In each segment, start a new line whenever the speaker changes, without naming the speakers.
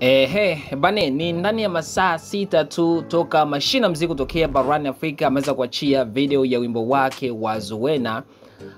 Ehe, bane ni ndani ya masaa sita tu toka Mashina Mziki kutokea barani Afrika ameweza kuachia video ya wimbo wake wa Zuwena.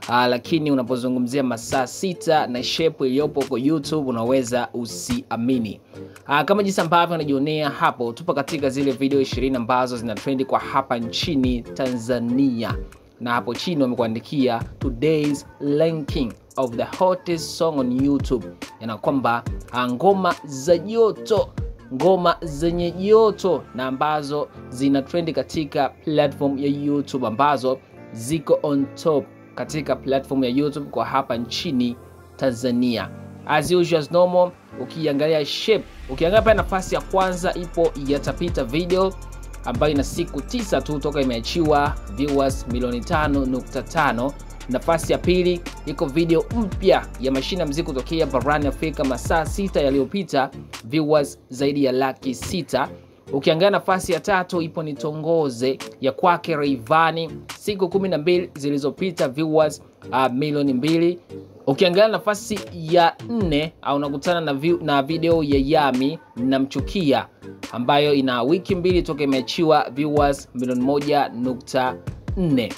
Aa, lakini unapozungumzia masaa sita na shepu iliyopo kwa YouTube unaweza usiamini. Aa, kama jinsi ambavyo unajionea hapo, tupo katika zile video 20 ambazo zina trendi kwa hapa nchini Tanzania, na hapo chini wamekuandikia today's ranking of the hottest song on YouTube, yana kwamba uh, ngoma za joto ngoma zenye joto na ambazo zina trendi katika platform ya YouTube ambazo ziko on top katika platform ya YouTube kwa hapa nchini Tanzania. As usual normal, ukiangalia shape, ukiangalia pale nafasi ya kwanza ipo yatapita video ambayo ina siku tisa tu toka imeachiwa viewers milioni 5.5. Nafasi ya pili iko video mpya ya Mashina Mziki kutokea barani Afrika masaa sita yaliyopita viewers zaidi ya laki sita. Ukiangalia nafasi ya tatu ipo ni Tongoze ya kwake Rayvanny siku 12 zilizopita viewers uh, milioni mbili. Ukiangalia nafasi ya nne au unakutana na, view, na video ya Yami namchukia ambayo ina wiki mbili toka imeachiwa viewers milioni moja nukta nne.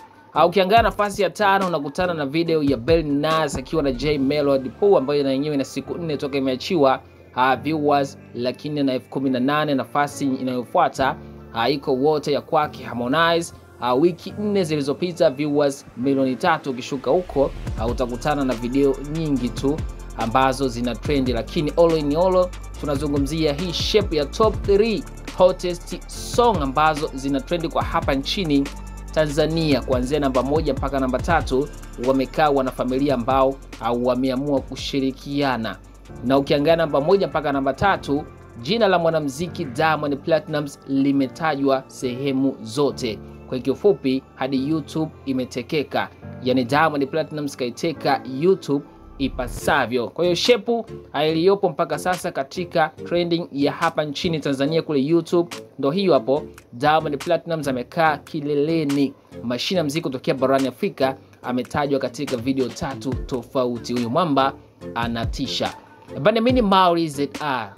Ukiangalia nafasi ya tano unakutana na video ya Bell Nas akiwa na J Melody Poo ambayo na yenyewe ina siku nne toka imeachiwa uh, viewers lakini na elfu kumi na nane. Nafasi inayofuata uh, iko wote ya kwake Harmonize uh, wiki nne zilizopita viewers milioni tatu. Ukishuka huko uh, utakutana na video nyingi tu ambazo zina trendi, lakini all in all tunazungumzia hii shape ya top 3 hottest song ambazo zina trendi kwa hapa nchini Tanzania kuanzia namba moja mpaka namba tatu wamekaa wanafamilia ambao au wameamua kushirikiana, na ukiangalia namba moja mpaka namba tatu jina la mwanamziki Diamond Platnumz limetajwa sehemu zote. Kwa kifupi, hadi YouTube imetekeka, yani Diamond Platnumz kaiteka YouTube ipasavyo. Kwa hiyo shepu iliyopo mpaka sasa katika trending ya hapa nchini Tanzania kule YouTube ndo hiyo hapo. Diamond Platnumz amekaa kileleni. Mashina Mziki kutokea barani Afrika ametajwa katika video tatu tofauti. Huyu mwamba anatisha. But the minimal is it are